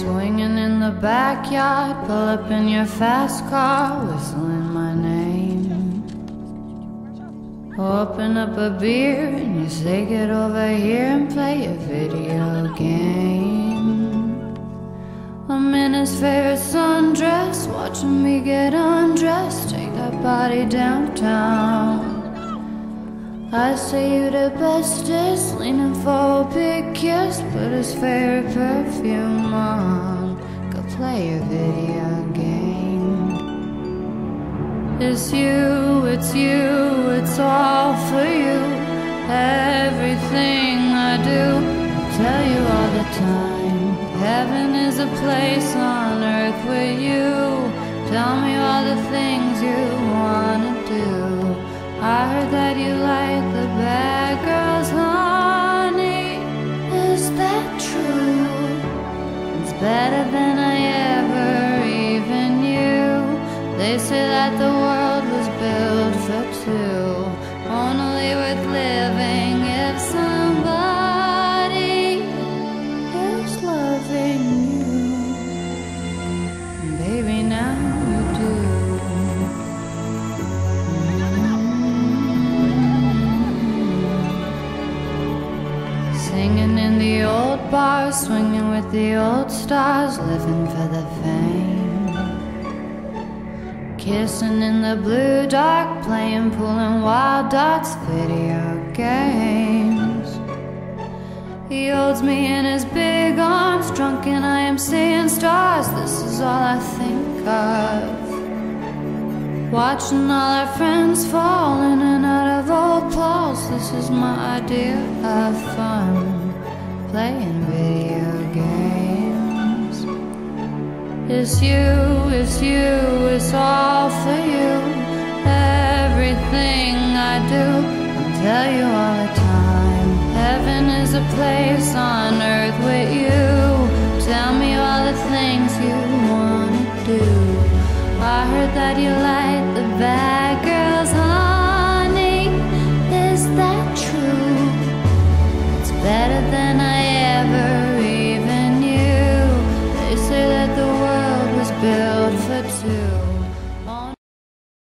Swinging in the backyard, pull up in your fast car, whistling my name. Open up a beer and you say, Get over here and play a video game. I'm in his favorite sundress, watching me get undressed, take that body downtown. I say you're the bestest, leaning for a big kiss, put his favorite perfume on, go play a video game. It's you, it's you, it's all for you. Everything I do, tell you all the time. Heaven is a place on earth with you. Tell me all the things you wanna Singing in the old bars, swinging with the old stars, living for the fame. Kissing in the blue dark, playing, pulling wild dots, video games. He holds me in his big arms, drunk, and I am seeing stars. This is all I think of. Watching all our friends fall This is my idea of fun. Playing video games. It's you, it's you, it's all for you. Everything I do, I'll tell you all the time. Heaven is a place on earth with you. Tell me all the things you wanna do. I heard that you like.